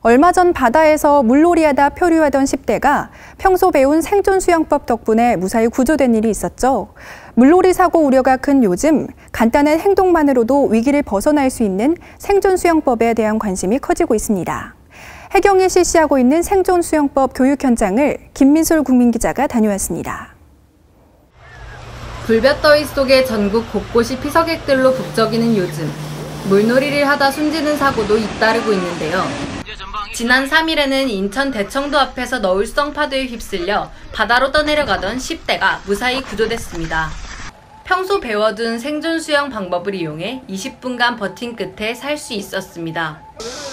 얼마 전 바다에서 물놀이하다 표류하던 10대가 평소 배운 생존 수영법 덕분에 무사히 구조된 일이 있었죠. 물놀이 사고 우려가 큰 요즘 간단한 행동만으로도 위기를 벗어날 수 있는 생존 수영법에 대한 관심이 커지고 있습니다. 해경이 실시하고 있는 생존 수영법 교육 현장을 김민솔 국민기자가 다녀왔습니다. 불볕더위 속에 전국 곳곳이 피서객들로 북적이는 요즘 물놀이를 하다 숨지는 사고도 잇따르고 있는데요. 지난 3일에는 인천 대청도 앞에서 너울성 파도에 휩쓸려 바다로 떠내려가던 10대가 무사히 구조됐습니다. 평소 배워둔 생존 수영 방법을 이용해 20분간 버틴 끝에 살 수 있었습니다.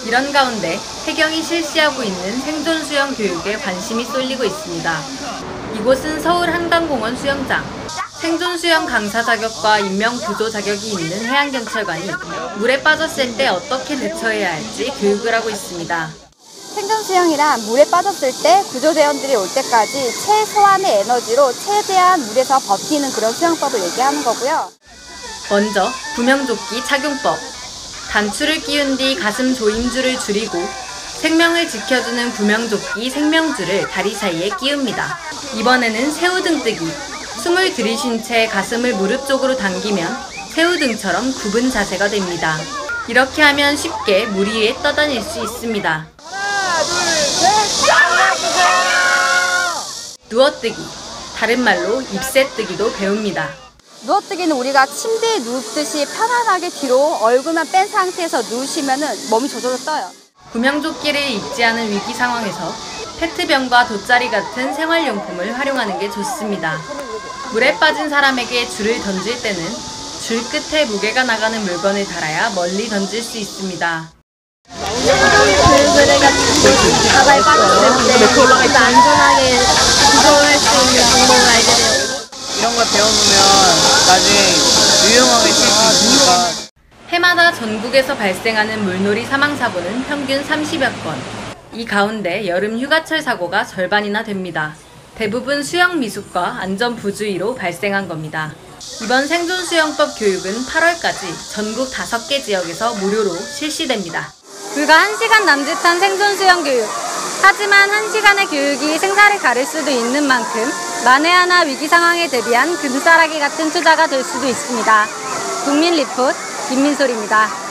이런 가운데 해경이 실시하고 있는 생존 수영 교육에 관심이 쏠리고 있습니다. 이곳은 서울 한강공원 수영장. 생존 수영 강사 자격과 인명 구조 자격이 있는 해양경찰관이 물에 빠졌을 때 어떻게 대처해야 할지 교육을 하고 있습니다. 생존 수영이란 물에 빠졌을 때 구조대원들이 올 때까지 최소한의 에너지로 최대한 물에서 버티는 그런 수영법을 얘기하는 거고요. 먼저 구명조끼 착용법. 단추를 끼운 뒤 가슴 조임줄을 줄이고 생명을 지켜주는 구명조끼 생명줄을 다리 사이에 끼웁니다. 이번에는 새우 등뜨기. 숨을 들이쉰 채 가슴을 무릎 쪽으로 당기면 새우 등처럼 굽은 자세가 됩니다. 이렇게 하면 쉽게 물 위에 떠다닐 수 있습니다. 누워뜨기, 다른 말로 입새뜨기도 배웁니다. 누워뜨기는 우리가 침대에 눕듯이 편안하게 뒤로 얼굴만 뺀 상태에서 누우시면 몸이 저절로 떠요. 구명조끼를 입지 않은 위기 상황에서 페트병과 돗자리 같은 생활용품을 활용하는 게 좋습니다. 물에 빠진 사람에게 줄을 던질 때는 줄 끝에 무게가 나가는 물건을 달아야 멀리 던질 수 있습니다. 이런 걸 배워놓으면 나중에 유용하게 쓸 수 있으니까. 해마다 전국에서 발생하는 물놀이 사망사고는 평균 30여 건. 이 가운데 여름 휴가철 사고가 절반이나 됩니다. 대부분 수영 미숙과 안전 부주의로 발생한 겁니다. 이번 생존 수영법 교육은 8월까지 전국 5개 지역에서 무료로 실시됩니다. 불과 1시간 남짓한 생존 수영 교육. 하지만 1시간의 교육이 생사를 가릴 수도 있는 만큼 만에 하나 위기 상황에 대비한 금싸라기 같은 투자가 될 수도 있습니다. 국민 리포트 김민솔입니다.